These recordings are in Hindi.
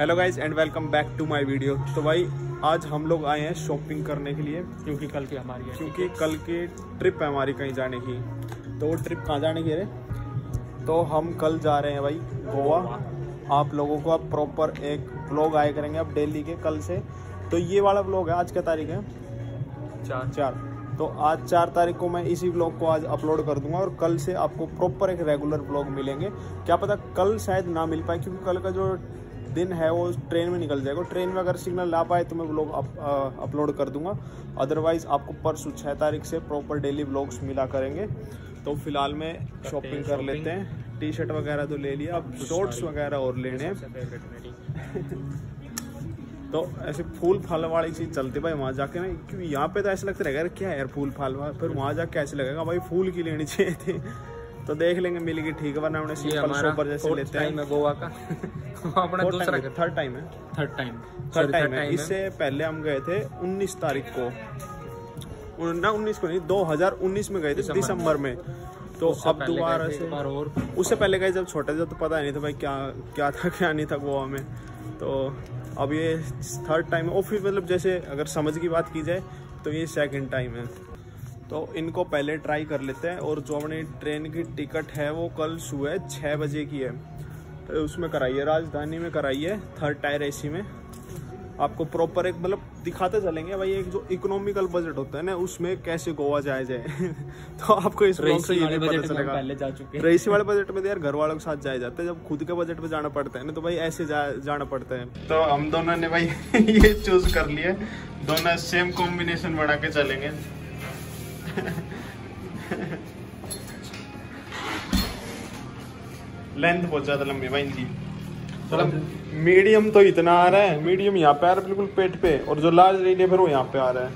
Hello guys and welcome back to my video तो भाई आज हम लोग आए हैं शॉपिंग करने के लिए। क्योंकि कल की हमारी है। क्योंकि कल की ट्रिप है हमारी कहीं जाने की। तो वो ट्रिप कहाँ जाने की है तो हम कल जा रहे हैं भाई गोवा। आप लोगों को अब प्रॉपर एक ब्लॉग आए करेंगे अब डेली के कल से। तो ये वाला ब्लॉग है आज क्या तारीख है? चार। चार। तो आज चार तारीख को मैं इसी ब्लॉग को आज अपलोड कर दूँगा और कल से आपको प्रॉपर एक रेगुलर ब्लॉग मिलेंगे। क्या पता कल शायद ना मिल पाए क्योंकि कल का जो दिन है वो ट्रेन में निकल जाएगा। ट्रेन में अगर सिग्नल ला पाए तो मैं ब्लॉग अप, अपलोड कर दूँगा। अदरवाइज़ आपको परसों छः तारीख से प्रॉपर डेली ब्लॉग्स मिला करेंगे। तो फ़िलहाल में शॉपिंग कर लेते हैं। टी शर्ट वगैरह तो ले लिया। अब शॉर्ट्स वगैरह और लेने तो ऐसे फूल फल वाली चीज़ चलती भाई वहाँ जाके ना। क्योंकि यहाँ पे तो ऐसा लगता रहेगा क्या यार फूल फल वाला? फिर वहाँ जाके ऐसे लगेगा भाई फूल की लेनी चाहिए थी। तो देख लेंगे मिलेगी ठीक वरना ये सिंपल शॉपर जैसे लेते हैं। है गोवा का। अपना दूसरा थर्ड टाइम है। थर्ड टाइम थर्ड टाइम है। इससे पहले हम गए थे 19 तारीख को। ना 19 को नहीं 2019 में गए थे दिसंबर। में। तो अब दोबारा से और। उससे पहले गए जब छोटे थे तो पता नहीं था भाई क्या क्या था क्या नहीं था गोवा में। तो अब ये थर्ड टाइम है। और फिर मतलब जैसे अगर समझ की बात की जाए तो ये सेकंड टाइम है। तो इनको पहले ट्राई कर लेते हैं और जो अपनी ट्रेन की टिकट है वो कल सुबह छः बजे की है। तो उसमें कराइए राजधानी में कराइए थर्ड टायर एसी में। आपको प्रॉपर एक मतलब दिखाते चलेंगे भाई एक जो इकोनॉमिकल बजट होता है ना उसमें कैसे गोवा जाया जाए। तो आपको इस ब्लॉग से ये पता चलेगा। पहले जा चुके हैं। रईसी वाले बजट में तो यार घर वालों के साथ जाए जाते हैं जब खुद के बजट में जाना पड़ता है ना तो भाई ऐसे जा, जाना पड़ता है। तो हम दोनों ने भाई ये चूज़ कर लिया दोनों सेम कॉम्बिनेशन बना के चलेंगे। लेंथ बहुत ज़्यादा लंबी भाई इनकी। मतलब मीडियम तो इतना आ रहा है। मीडियम यहाँ पे आ रहा है बिल्कुल पेट पे। और जो लार्ज रेडी है फिर वो यहाँ पे आ रहा है।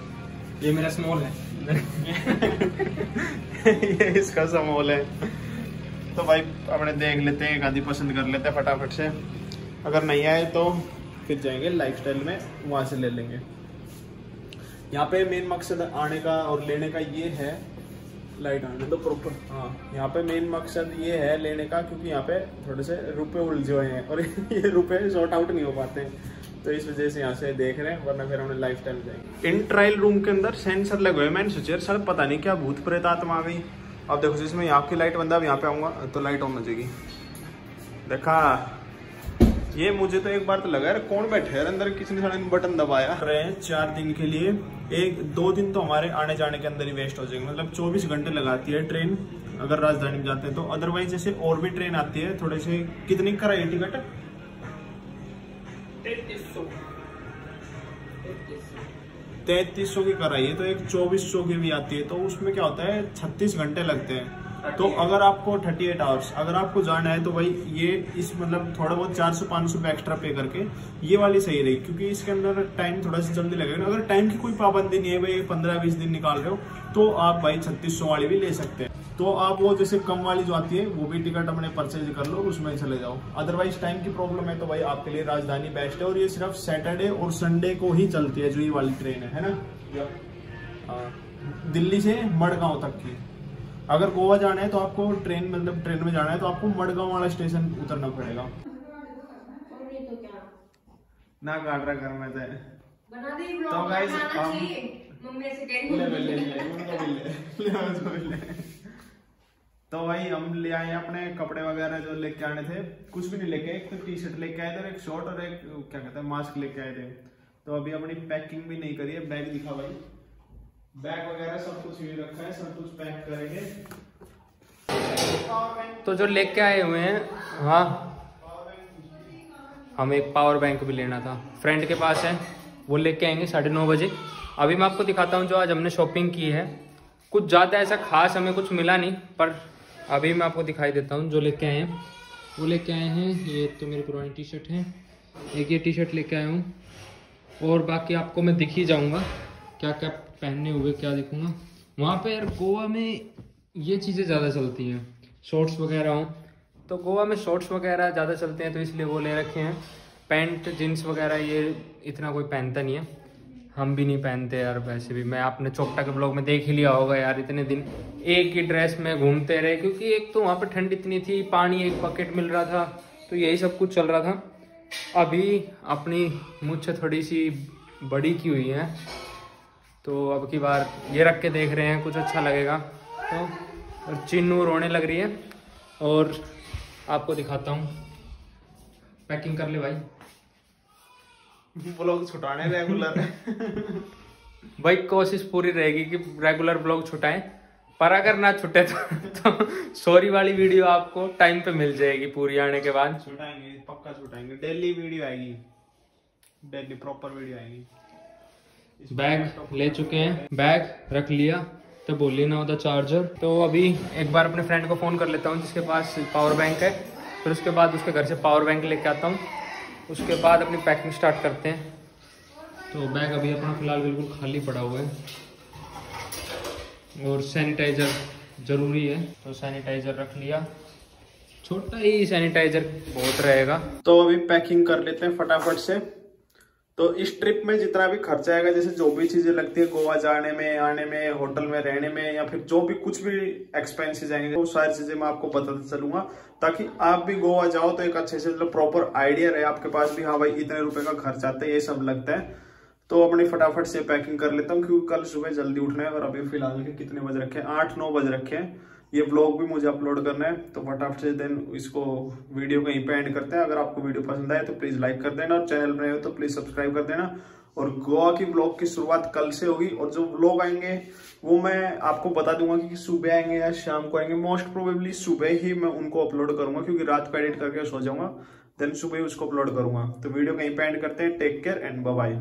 ये मेरा स्मॉल है। ये इसका समोल है। तो भाई अपने देख लेते हैं एक आधी पसंद कर लेते हैं फटाफट से। अगर नहीं आए तो फिर जाएँगे लाइफस्टाइल में वहाँ से ले लेंगे। यहाँ पे मेन मकसद आने का और लेने का ये है लाइट आने। तो प्रॉपर हाँ यहाँ पे मेन मकसद ये है लेने का क्योंकि यहाँ पे थोड़े से रुपए उलझे हुए हैं और ये रुपए शॉर्ट आउट नहीं हो पाते। हैं तो इस वजह से यहाँ से देख रहे हैं वरना फिर हमने लाइफ टाइम जाएँगे। इन ट्रायल रूम के अंदर सेंसर लगे हुए हैं। मैंने सोचा सर पता नहीं क्या भूत प्रेत आत्मा आ गई। अब देखो जिसमें यहाँ की लाइट बंदा अब यहाँ पे आऊँगा तो लाइट ऑन हो जाएगी। देखा? ये मुझे तो एक बार तो लगा यार कौन बैठे यार अंदर? किसने साढ़े बटन दबाया। रहे हैं चार दिन के लिए। एक दो दिन तो हमारे आने जाने के अंदर ही वेस्ट हो जाएँगे। मतलब चौबीस घंटे लगाती है ट्रेन अगर राजधानी में जाते हैं तो। अदरवाइज़ जैसे और भी ट्रेन आती है थोड़े से कितनी कराई टिकट तैतीस सौ की कराई है तो एक चौबीस सौ की भी आती है तो उसमें क्या होता है? छत्तीस घंटे लगते हैं। तो अगर आपको थर्टी एट आवर्स अगर आपको जाना है तो भाई ये इस मतलब थोड़ा बहुत चार सौ पाँच सौ एक्स्ट्रा पे करके ये वाली सही रहेगी क्योंकि इसके अंदर टाइम थोड़ा सा जल्दी लगेगा। अगर टाइम की कोई पाबंदी नहीं है भाई पंद्रह बीस दिन निकाल रहे हो तो आप भाई छत्तीस सौ वाली भी ले सकते हैं। तो आप वो जैसे कम वाली जो आती है वो भी टिकट अपने परचेज कर लो उसमें चले जाओ। अदरवाइज़ टाइम की प्रॉब्लम है तो भाई आपके लिए राजधानी बेस्ट है और ये सिर्फ़ सैटरडे और संडे को ही चलती है जो ये वाली ट्रेन है है ना? हाँ। दिल्ली से मडगांव तक की। अगर गोवा जाना है तो आपको ट्रेन मतलब ट्रेन में जाना है तो आपको मडगांव वाला स्टेशन उतरना पड़ेगा। और नहीं तो ना काटरा घर में तो ब्लॉग guys, बनाना हम- चाहिए। मम्मी से कह ले रही ले ले ले उनको भी ले। ले उसको भी ले। तो भाई हम ले आए अपने कपड़े वगैरह जो लेके आने थे। कुछ भी नहीं लेके एक तो टी शर्ट लेके आए थे और एक शॉर्ट और एक क्या कहते हैं मास्क लेके आए थे। तो अभी अपनी पैकिंग भी नहीं करी है बैग दिखा भाई। बैग वगैरह सब कुछ ये रखा है सब कुछ पैक करेंगे। तो जो लेके आए हुए हैं हाँ। हमें एक पावर बैंक भी लेना था। फ्रेंड के पास है वो लेके आएँगे साढ़े नौ बजे। अभी मैं आपको दिखाता हूँ जो आज हमने शॉपिंग की है। कुछ ज़्यादा ऐसा खास हमें कुछ मिला नहीं पर अभी मैं आपको दिखाई देता हूँ जो लेके आए हैं। वो लेके आए हैं ये तो मेरी पुरानी टी शर्ट है। एक ये टी शर्ट लेके आया हूँ। और बाकी आपको मैं दिख ही जाऊँगा क्या क्या पहनने हुए क्या दिखूँगा? वहाँ पे यार गोवा में ये चीज़ें ज़्यादा चलती हैं। शॉर्ट्स वगैरह हों। तो गोवा में शॉर्ट्स वगैरह ज़्यादा चलते हैं तो इसलिए वो ले रखे हैं। पैंट जीन्स वगैरह ये इतना कोई पहनता नहीं है। हम भी नहीं पहनते यार, वैसे भी। मैं आपने चोपटा के ब्लॉग में देख ही लिया होगा यार, इतने दिन एक ही ड्रेस में घूमते रहे, क्योंकि एक तो वहाँ पर ठंड इतनी थी, पानी एक बकेट मिल रहा था तो यही सब कुछ चल रहा था। अभी अपनी मुझ थोड़ी सी बड़ी की हुई है। तो अब की बार ये रख के देख रहे हैं कुछ अच्छा लगेगा। तो और चिन्नू रोने लग रही है और आपको दिखाता हूँ। पैकिंग कर ले भाई। ब्लॉग छुटाने रेगुलर भाई कोशिश पूरी रहेगी कि रेगुलर ब्लॉग छुटाएँ पर अगर ना छुटे तो, तो सॉरी वाली वीडियो आपको टाइम पे मिल जाएगी पूरी आने के बाद। छुटाएँगे पक्का छुटाएँगे। डेली वीडियो आएगी। डेली प्रॉपर वीडियो आएगी। बैग ले चुके हैं। बैग रख लिया तो बोली ना होता चार्जर तो अभी एक बार अपने फ्रेंड को फ़ोन कर लेता हूँ, जिसके पास पावर बैंक है। फिर उसके बाद उसके घर से पावर बैंक लेके आता हूँ। उसके बाद अपनी पैकिंग स्टार्ट करते हैं। तो बैग अभी अपना फ़िलहाल बिल्कुल खाली पड़ा हुआ है। और सैनिटाइज़र ज़रूरी है। तो सैनिटाइज़र रख लिया। छोटा ही सैनिटाइज़र बहुत रहेगा। तो अभी पैकिंग कर लेते हैं फटाफट से। तो इस ट्रिप में जितना भी खर्चा आएगा, जैसे जो भी चीज़ें लगती है, गोवा जाने में, आने में, होटल में, रहने में, या फिर जो भी कुछ भी एक्सपेंसेस आएँगे, वो सारी चीज़ें मैं आपको बताते चलूँगा, ताकि आप भी गोवा जाओ तो एक अच्छे से मतलब प्रॉपर आइडिया रहे, आपके पास भी हाँ भाई, इतने रुपए का खर्च आता है, ये सब लगता है। तो अपनी फटाफट से पैकिंग कर लेता हूँ, क्योंकि कल सुबह जल्दी उठना है और अभी फ़िलहाल के कितने बज रखे हैं? आठ, नौ बज रखे हैं। ये ब्लॉग भी मुझे अपलोड करना है तो फटाफट से देन इसको वीडियो कहीं पे एंड करते हैं। अगर आपको वीडियो पसंद आए तो प्लीज़ लाइक कर देना। और चैनल में हो तो प्लीज़ सब्सक्राइब कर देना। और गोवा की ब्लॉग की शुरुआत कल से होगी, और जो ब्लॉग आएँगे, वो मैं आपको बता दूँगा कि सुबह आएँगे या शाम को आएँगे। मोस्ट प्रोबेबली सुबह ही मैं उनको अपलोड करूँगा, क्योंकि रात को एडिट करके सो जाऊँगा। देन सुबह उसको अपलोड करूँगा। तो वीडियो कहीं पे एंड करते हैं। Take care and bye